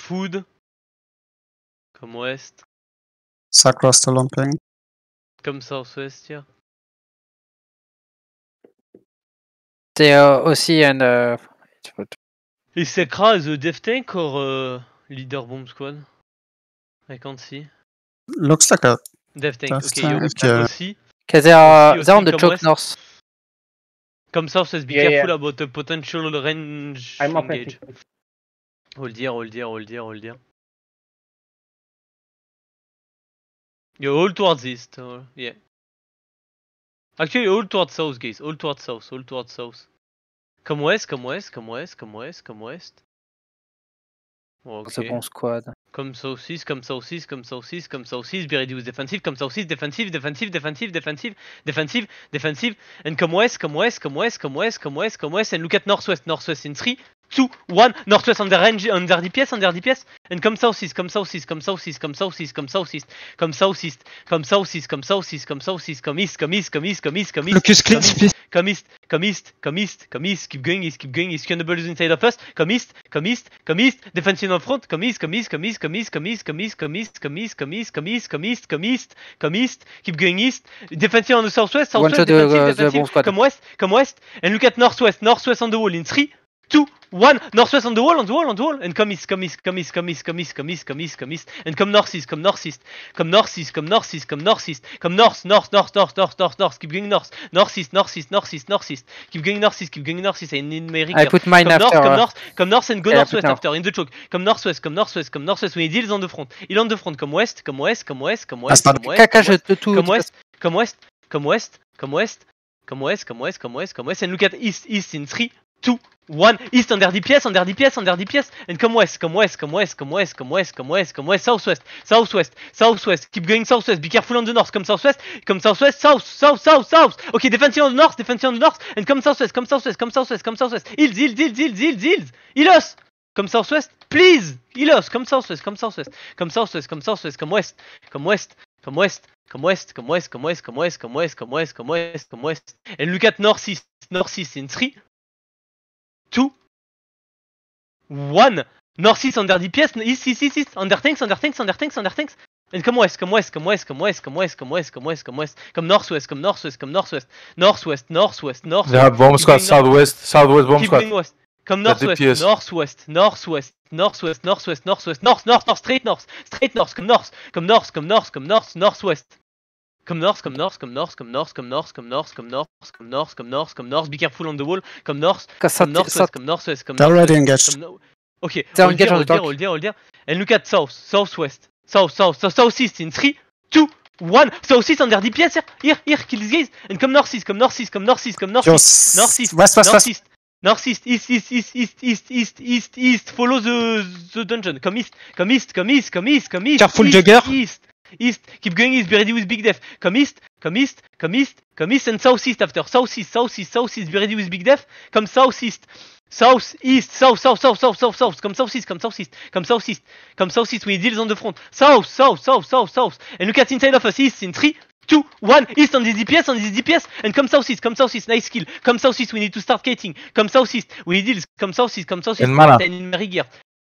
Food. Comme ouest. Southwest to lumping. Comme southwest, yeah. C'est euh, aussi un. euh, Et c'est Kra the Death Tank or uh, Leader Bomb Squad? I can't see. Looks like a Death Tank, Death ok, Tank, yo, yeah. aussi. Cause they are, Aussi, they're on the comme choke West. north. Comme southwest, be Yeah, careful yeah. about the potential range I'm on le dire, on le dire, on le dire, on le dire. You're all towards east, hein, yeah. Actually, all towards south, guys. All towards south, all towards south. Comme ouest, comme ouest, comme ouest, comme ouest, comme ouest. Okay. C'est bon squad. Comme south 6, comme south 6, comme south 6, comme south 6, Biridius défensif, comme south 6, défensif, défensif, défensif, défensif, défensif, défensif, and comme ouest, comme ouest, comme ouest, comme ouest, comme ouest, comme ouest, and look at northwest, northwest in 3, 2, 1, northwest under range, under DPS, under DPS, and come southeast, come southeast, come southeast, come southeast, come southeast, come southeast, come southeast, come southeast, come southeast, come east, come east, come east, come east, come east, Lucas come east, come east, come east, come east, come east, keep going east, keep going east, Cannibal is inside of us, come east, come east, come east, defensive on front, come east, come east, come east, come east, come east, come east, come east, come east, come east, come east, come east, come east, come east, keep going east, defensive on the southwest, southwest, defensive, defensive, come west, come west, and look at northwest, northwest on the wall in 3, 2, 1, northwest on the wall, on the wall, on the wall, and come east, come east, come east, come east, come east, come east, come east, come east, and come northeast, come northeast, come northeast, come northeast, come northeast, come north, north, north, north, north, north, north, keep going north, northeast, northeast, northeast, northeast, keep going northeast, keep going northeast, I need my I put mine Come north, after. come uh, north, come north and go northwest after in the choke. Come northwest, come northwest, come northwest. We need heals on the front. Heal on the front. Come west, come west, come west, come west, come west, come west, come west, come west, come west, come west, come west, come west, come west, come west, and look at east, east in three, two, one. East under DPS, under DPS, under DPS, and come west, come west, come west, come west, come west, come west, come west, southwest, southwest, southwest. Keep going southwest. Be careful on the north. Come southwest, come southwest, south, south, south, south. Okay, defensive on the north, defensive on the north, and come southwest, come southwest, come southwest, come southwest. Heals, heals, heals, heals, heals. Heal us. Come southwest, please. Heal us. Come southwest, come southwest, come southwest, come southwest, come west, come west, come west, come west, come west, come west, come west, come west, come west, come west, come west. And look at northeast, northeast in three, two, one. Northeast under DPS, east, east, east, east, under tanks, under tanks, under tanks, under tanks. And come west, come west, come west, come west, come west, come west, come west, come west, come northwest, come northwest, come northwest, northwest, northwest, northwest. They have bomb squad, north. southwest, southwest bomb squad. west. Northwest, DPS. northwest, northwest, northwest, northwest, northwest, north, north, north, straight north, straight north, come north, come north, come north, come north, northwest. Come north, come north, come north, come north, come north, come north, come north, come north, come north, come north. Be careful on the wall. Come north, Sat- come northwest, come They're northwest. already engaged. Come no- Okay, They're hold engaged there, on the hold there, dock. hold there, hold there. And look at south, southwest, south, south, south, southeast in three, two, one. Southeast under DPS here, here, here, kill these guys. And come northeast, come northeast, come northeast, come northeast. Northeast, west, west, west. northeast, northeast, east, east, east, east, east, east, east, east. Follow the the dungeon. Come east, come east, come east, come east, come east. Careful, east, Jugger. East, east. Keep going east. Be ready with big death. Come east, come east, come east, come east, and southeast after. Southeast, southeast, southeast. Be ready with big death. Come southeast. South, east, south, south, south, south, south, south. Come southeast, come southeast, come southeast, come southeast. We need deals on the front. South, south, south, south, south. And look at inside of us. East in three, two, one. East on this DPS, on this DPS, and come southeast, come southeast. Nice kill. Come southeast. We need to start gating. Come southeast. We need deals. Come southeast, come southeast. And in Mary gear.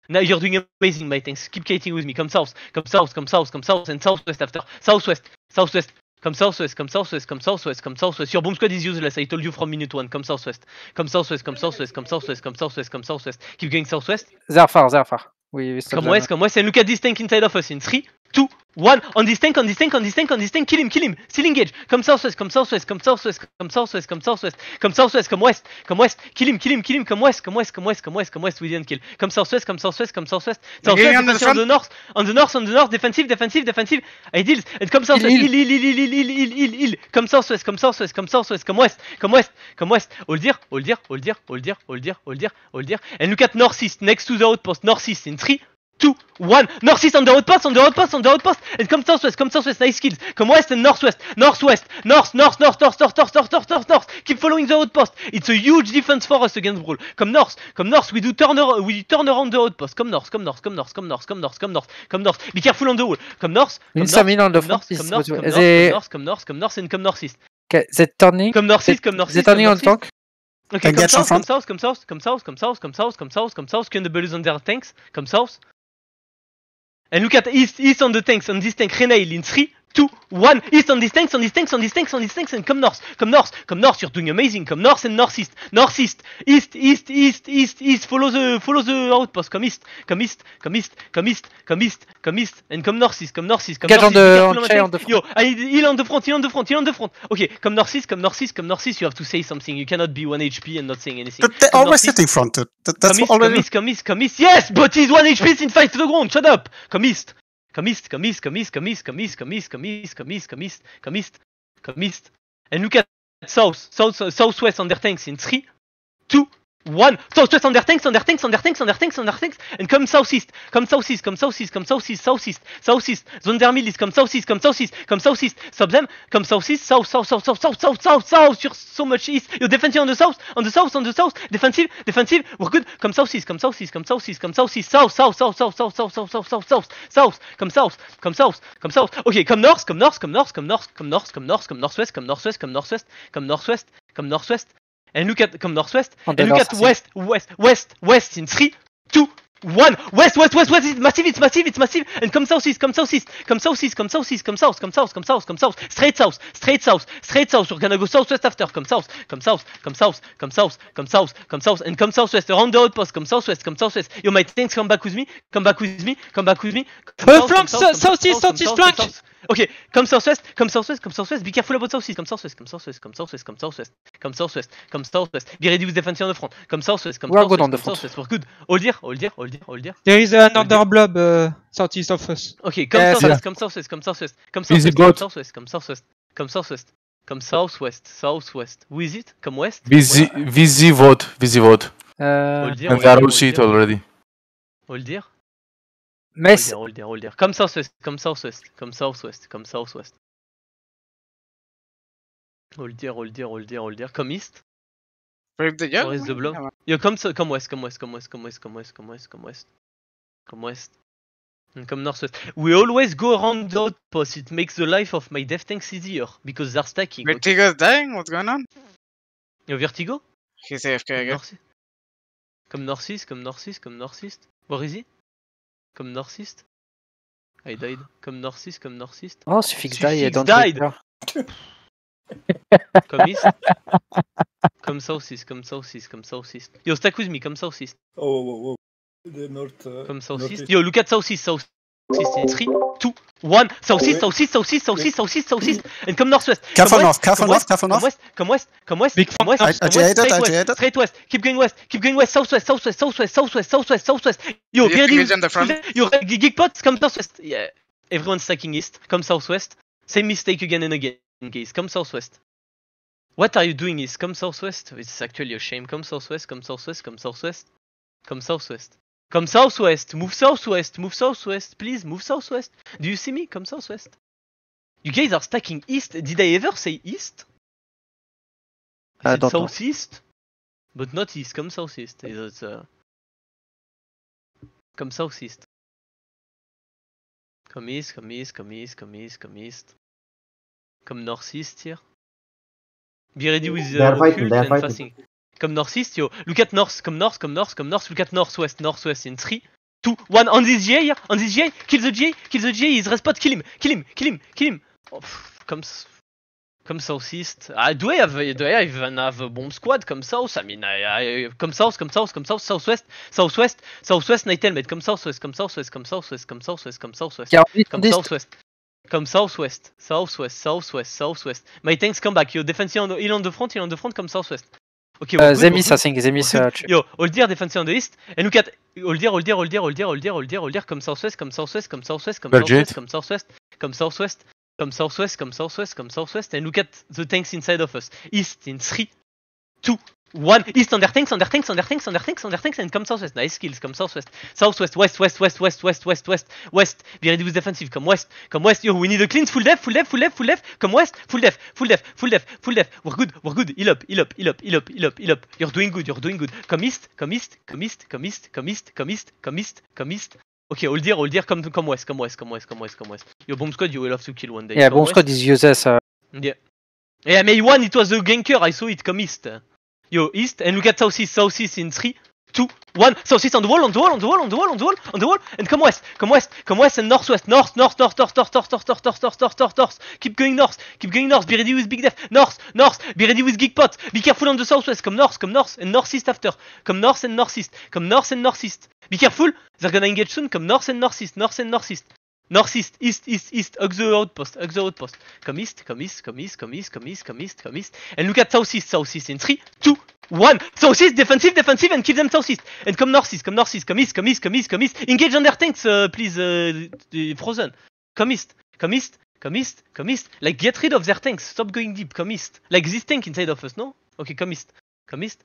Now you're doing amazing, my thanks. Keep gating with me. Come south, come south, come south, come south, and southwest after. Southwest, southwest. Come southwest, come southwest, come southwest, come southwest. Your bomb squad is useless. I told you from minute one. Come southwest, come southwest, come southwest, come southwest, come southwest, come southwest. Keep going southwest. They're far, they're far. We, we stop Come west, come west, and look at this tank inside of us in three, two, one. On this tank, on this tank, on this tank, on this tank. Kill him, kill him. Still engage. Come southwest, come southwest, come southwest, come southwest, come southwest, come southwest, come west, come west. Kill him, kill him, kill him. Come west, come west, come west, come west, come west. We didn't kill. Come southwest, come southwest, come southwest. Southwest, on the defensive on the north, on the north, on the north. Defensive, defensive, defensive. I deal. And come southwest. Heal, Heal, heal, heal, heal, heal, heal, heal, heal. Come southwest, come southwest, come southwest, come west, come west, come west. Hold here, hold here, hold here, hold here, hold here, hold here, hold here. And look at northeast, next to the outpost, northeast in three, two, one. Northeast on the outpost, on the outpost, on the outpost, and come southwest, come southwest, nice kills. Come west and northwest, northwest, north, north, north, north, north, north, north, north, north, north. Keep following the outpost. It's a huge defense for us against Brawl. Come north, come north. We do turn around, we turn around the outpost. Come north, come north, come north, come north, come north, come north, come north. Be careful on the wall. Come north, come north, some in on the come north, come north, come north, come north, come north, come north, and come northeast. okay, they're turning. Come northeast, come northeast. Come turning on tank. Ok, come Engage south, in come front. south, come south, come south, come south, come south, come south, come south, can the balloons on their tanks, come south. And look at east, east on the tanks, on this tank, Renail in 3, 2, 1, east on tanks, on tanks, on tanks, on these tanks, and come north, come north, come north, you're doing amazing, come north and northeast, northeast, east, east, east, east, east, follow the, follow the outpost, come east, come east, come east, come east, come east, come east, and come northeast, come northeast, on northeast, front. Yo, I need heal on the front, heal on the front, heal on the front. Okay, come northeast, come northeast, come northeast. You have to say something. You cannot be 1 HP and not saying anything. But they're always sitting front. Dude. That, that's come east, already. come east, come east, come east. Yes, but he's 1 HP to the ground. Shut up. Come east. Come east, come east, come east, come east, come east, come east, come east, come east, come east, come east, come east. And look at south, south, southwest on their tanks in 3, 2, 1. Southwest on their tanks, on their tanks, on their tanks, on their tanks, on their tanks. And come southeast, come southeast, come southeast, come southeast, southeast, southeast. Mill is come southeast, come southeast, come southeast. Stop them, come southeast, south, south, south, south, south, south, south, south. You're so much east. You're defensive on the south, on the south, on the south. Defensive, defensive. We're good. Come southeast, come southeast, come southeast, come southeast, south, south, south, south, south, south, south, south, south, south, south. Come south, come south, come south. Okay, come north, come north, come north, come north, come north, come north, come northwest, come northwest, come northwest, come northwest, come northwest. And look at come northwest. And look at west, west, west, west in three, two, One West West West West It's massive It's massive It's massive And come south east Come south east Come south east Come south east Come south Come south Come south Come south Straight south Straight south Straight south We're gonna go south west after Come south Come south Come south Come south Come south Come south And come south west Around the outpost Come south west Come south west You might think Come back with me Come back with me Come back with me Flank South east South east flank Ok, comme Southwest, comme Southwest, comme Southwest, be careful about Southwest, comme Southwest, comme Southwest, comme Southwest, comme Southwest, comme Southwest, comme Southwest, be ready with defense on the front, Come Southwest, comme Southwest, comme Southwest, we're good, all dire, all dire, hold here, hold here. There is another blob uh, southeast of us. Okay, come Yes, southwest, yeah. come southwest, come southwest, come southwest, come southwest, come southwest, come southwest, come southwest, southwest. Who is it? Come west? VZ, VZ vote, VZ vote. Uh, And they are all shit already. hold here, hold Mess. hold here, hold here. Come southwest, come southwest, come southwest, come southwest. Hold here, hold here, hold here, hold here. Come east? Maurice de Blanc. Yo, comme, comme ouest, comme ouest, comme ouest, comme ouest, comme ouest, comme ouest, comme ouest. Comme ouest. Comme northwest. We always go around the outpost. It makes the life of my death tanks easier because they're stacking. Vertigo's dying? What's going on? Yo, Vertigo? He's AFK again. Comme Northeast, comme Northeast, comme Northeast. Where is he? Comme Northeast. I died. Comme Northeast, comme Northeast. Oh, suffix die. Suffix died. died. comme East. come southeast, come southeast, come southeast. Yo, stack with me, come southeast. Oh, whoa, whoa. The north. Uh, Come southeast. northeast. Yo, look at southeast, southeast. In 3, 2, 1. Southeast, southeast, southeast, southeast, southeast, southeast. And come northwest. Careful come north, west, careful come north, careful come north. west, come west, come west, Big come west, I- come I west, jaded, straight I west, jaded. straight west, keep going west, keep going west, southwest, southwest, southwest, southwest, southwest, southwest. Yo, You be ready. engage on the front. Yo, geek pots, come southwest. Yeah, everyone's stacking east. Come southwest. Same mistake again and again. In case, come southwest. What are you doing? East? Come southwest. It's actually a shame. Come southwest. Come southwest. Come southwest. Come southwest. Come southwest. Move southwest. Move southwest. Please move southwest. Do you see me? Come southwest. You guys are stacking east. Did I ever say east? Is I don't know. southeast? But not east. Come southeast. It's, uh, Come southeast. Come east, come east, come east, come east, come east. Come northeast here. Be ready with uh, fighting, and fighting. fasting. Come northeast, yo. Look at north, come north, come north, come north. Look at northwest, northwest in 3, 2, 1. On this here, on this GA. Kill the GA, kill the GA. He's respot, kill him, kill him, kill him, kill him. Oh, pff, come, s- come southeast. Ah, do I have, do I even have a bomb squad? Come south? I mean, I, I, come south, come south, come south, southwest, southwest, southwest, night helmet. Come southwest, come southwest, come southwest, come southwest, come southwest. On Come this- southwest. Come southwest, southwest, southwest, southwest. My tanks come back. Yo, defensive on the, heal on the front, heal on the front, come southwest. Okay, we're Uh, Zemis. I think. Zemis. Uh, Yo, hold here, defensive on the east. And look at, hold here, hold here, hold here, hold. Come southwest, come southwest, come southwest, come Budget. southwest, come southwest, come southwest, come southwest, come southwest, come southwest. And look at the tanks inside of us. East in three, two, one. East on their tanks, on their tanks, on their tanks, on their tanks, on their tanks, and come southwest. Nice skills. Come southwest, southwest, west, west, west, west, west, west, west, west. Be ready with defensive. Come west, come west. Yo, we need a clean full def, full def, full def, full def. Come west, full def, full def, full def, full def. We're good, we're good. Heal up, heal up, heal up, heal up, heal up, heal up. You're doing good, you're doing good. Come east, come east, come east, come east, come east, come east, come east, come east. Okay, hold here, hold here. Come, come west, come west, come west, come west, come west. Your bomb squad, you will have to kill one day. Yeah, bomb squad is useless. Uh, Yeah. Yeah, May one, it was a ganker. I saw it come east. Yo, east, and look at southeast, southeast in 3, 2, 1. Southeast on the wall, on the wall, on the wall, on the wall, on the wall, on the wall, and come west, come west, come west, and northwest, north, north, north, north, north, north, north, north, north, north, north, north. Keep going north, keep going north, be ready with big def, north, north, be ready with geek pot, be careful on the southwest, come north, come north, and northeast after, come north and northeast, come north and northeast. Be careful, they're gonna engage soon, come north and northeast, north and northeast. Northeast, east, east, east, hug the outpost, the outpost. Come east, come east, come east, come east, come east, come east, come east. And look at southeast, southeast in 3, 2, 1. Southeast, defensive, defensive, and keep them southeast. And come northeast, come northeast, come east, come east, come east, come east. Engage their tanks, uh, please, uh, frozen. Come east, come east, come east, come east. Like, get rid of their tanks, stop going deep, come east. Like this tank inside of us, no? Okay, come east, come east.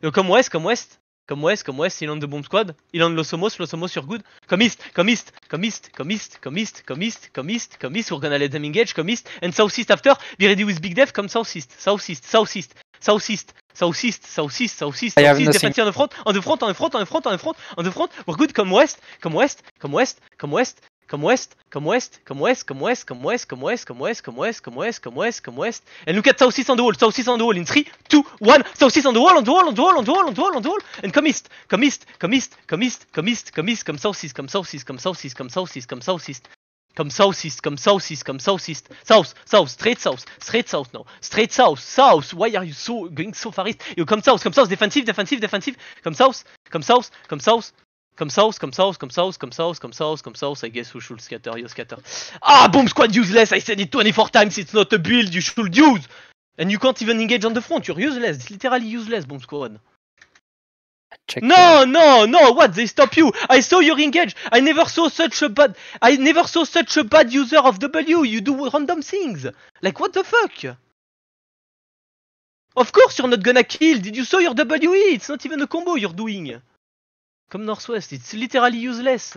Yo, come west, come west. Come west, come west, il the bomb squad. Il on Los Homos, Los Homos, you're good. Come east, come east, come east, come east, come east, come east, come east, come east. We're gonna let them engage, come east. And southeast after, be ready with big def, come southeast, southeast, southeast, southeast, southeast, southeast, southeast, I have southeast, nothing. defensive on the front, on the front, on the front, on the front, on the front, on the front. We're good, come west, come west, come west, come west. Come west, come west, come west, come west, come west, come west, come west, come west, come west, come west, come west. And look at southeast on the wall, southeast on the wall in 3, 2, 1. Southeast on the wall, on the wall, on the wall, on the wall, on the wall, on the wall. And come east, come east, come east, come east, come east, come east, come southeast, come southeast, come southeast, come southeast, come southeast. Come southeast, come southeast, come southeast. South, south, straight south, straight south now. Straight south, south. Why are you so going so far east? You come south, come south, defensive, defensive, defensive. Come south, come south, come south. Come south, come south, come south, come south, come south, come south. I guess we should scatter, you scatter. Ah, bomb squad useless. I said it 24 times. It's not a build you should use. And you can't even engage on the front. You're useless. It's literally useless, bomb squad. Check. No, no, no. What? They stop you. I saw your engage. I never saw such a bad. I never saw such a bad user of W. You do random things. Like what the fuck? Of course you're not gonna kill. Did you saw your WE? It's not even a combo you're doing. Come northwest. It's literally useless.